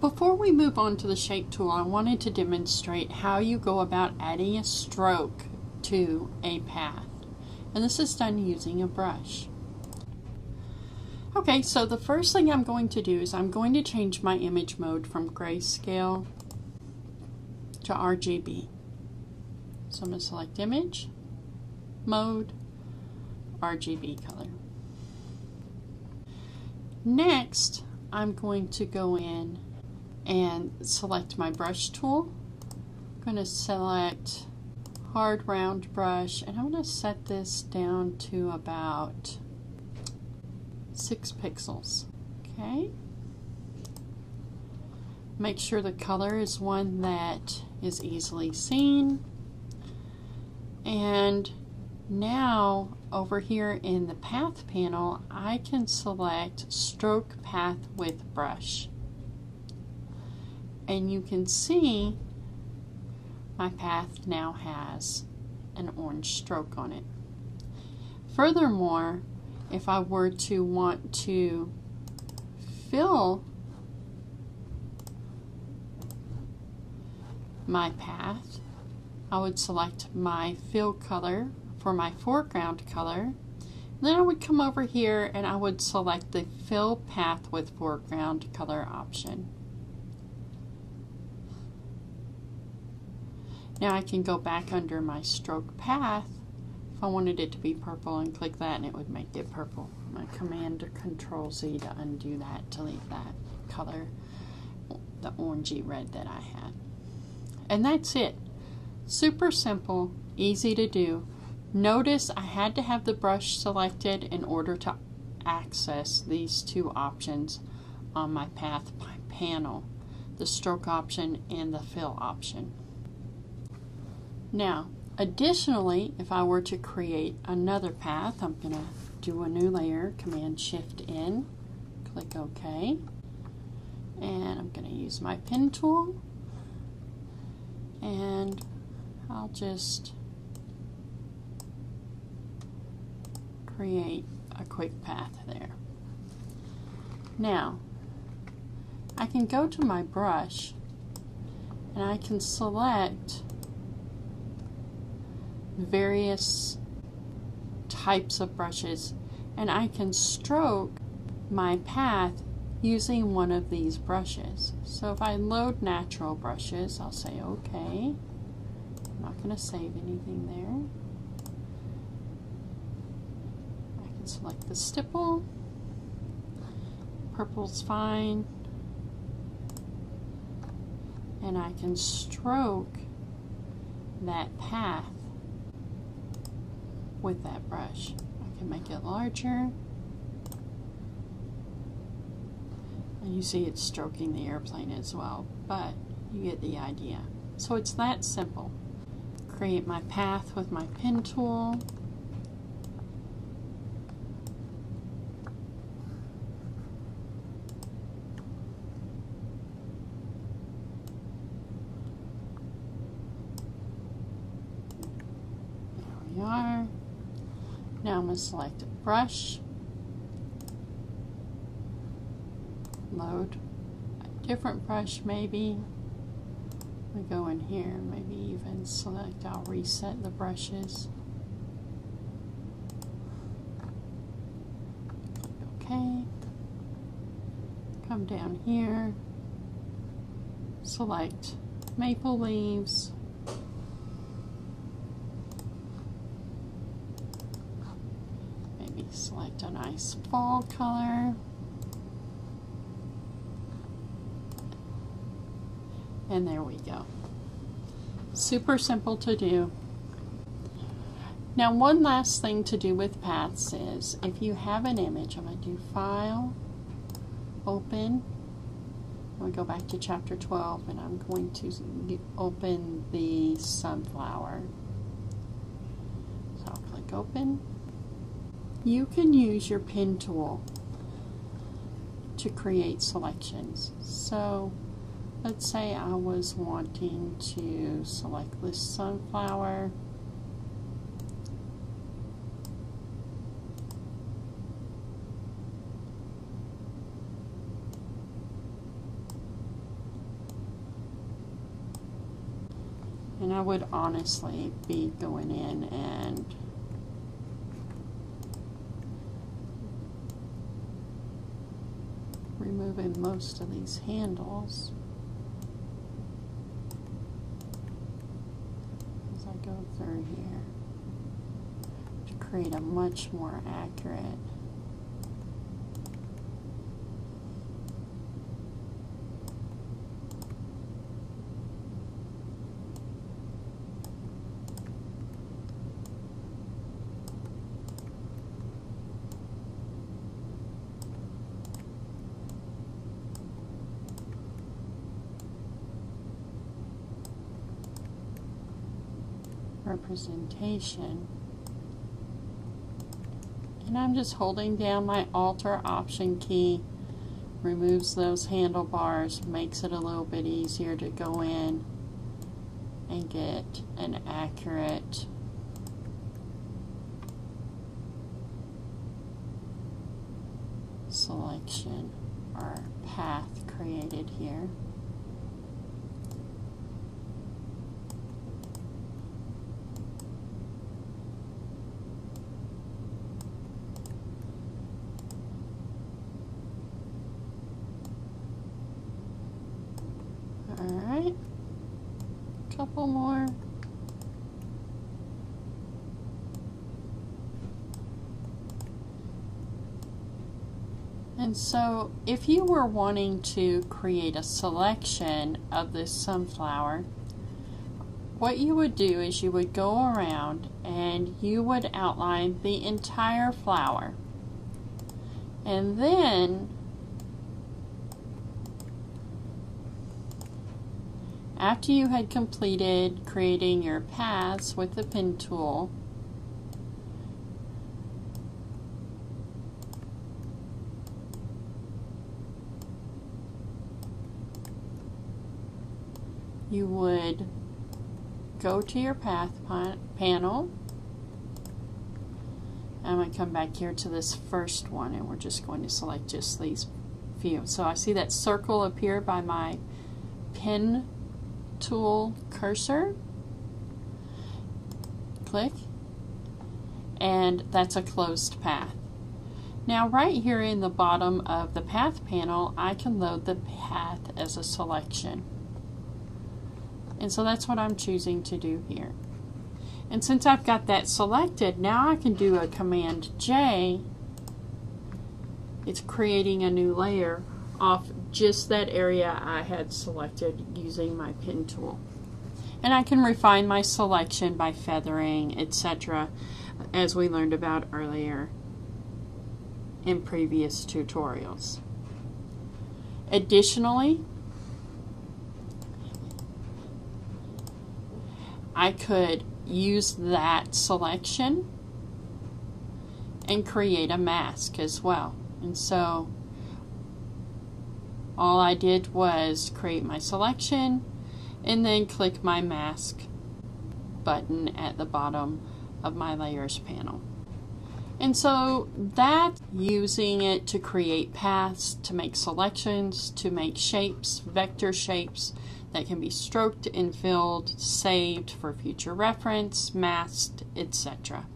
before we move on to the shape tool, I wanted to demonstrate how you go about adding a stroke to a path. And this is done using a brush. Okay, so the first thing I'm going to do is I'm going to change my image mode from grayscale to RGB. So I'm going to select image, mode, RGB color. Next, I'm going to go in and select my brush tool. I'm going to select hard round brush and I'm going to set this down to about 6 pixels. Okay. Make sure the color is one that is easily seen. And now over here in the path panel I can select stroke path with brush and you can see my path now has an orange stroke on it. Furthermore, if I were to want to fill my path, I would select my fill color for my foreground color. Then I would come over here and I would select the fill path with foreground color option. Now I can go back under my stroke path if I wanted it to be purple and click that and it would make it purple. My command or control Z to undo that to leave that color, the orangey red that I had. And that's it. Super simple, easy to do. Notice I had to have the brush selected in order to access these two options on my path panel, the stroke option and the fill option. Now, additionally, if I were to create another path, I'm going to do a new layer, Command Shift N, click OK, and I'm going to use my pen tool, and I'll just create a quick path there. Now, I can go to my brush and I can select various types of brushes and I can stroke my path using one of these brushes. So if I load natural brushes, I'll say OK. I'm not going to save anything there. I can select the stipple. Purple's fine. And I can stroke that path with that brush. I can make it larger. And you see it's stroking the airplane as well, but you get the idea. So it's that simple. Create my path with my pen tool. There we are. Now I'm going to select a brush, load a different brush maybe. We go in here, maybe even select, I'll reset the brushes. OK. Come down here, select maple leaves. Select a nice fall color. And there we go. Super simple to do. Now one last thing to do with paths is if you have an image, I'm going to do File, Open, I'm going to go back to chapter 12 and I'm going to open the sunflower. So I'll click Open. You can use your pen tool to create selections. So let's say I was wanting to select this sunflower. And I would honestly be going in and removing most of these handles. As I go through here to create a much more accurate representation. And I'm just holding down my Alt or Option key, removes those handlebars, makes it a little bit easier to go in and get an accurate selection or path created here. Couple more. And so if you were wanting to create a selection of this sunflower, what you would do is you would go around and you would outline the entire flower. And then After you had completed creating your paths with the pen tool, you would go to your path panel. I'm going to come back here to this first one and we're just going to select just these few. So I see that circle appear by my pen tool cursor. Click. And that's a closed path. Now right here in the bottom of the path panel, I can load the path as a selection. And so that's what I'm choosing to do here. And since I've got that selected, now I can do a Command J. It's creating a new layer off just that area I had selected using my pen tool. And I can refine my selection by feathering, etc., as we learned about earlier in previous tutorials. Additionally, I could use that selection and create a mask as well. And so all I did was create my selection and then click my mask button at the bottom of my layers panel. And so that using it to create paths, to make selections, to make shapes, vector shapes that can be stroked and filled, saved for future reference, masked, etc.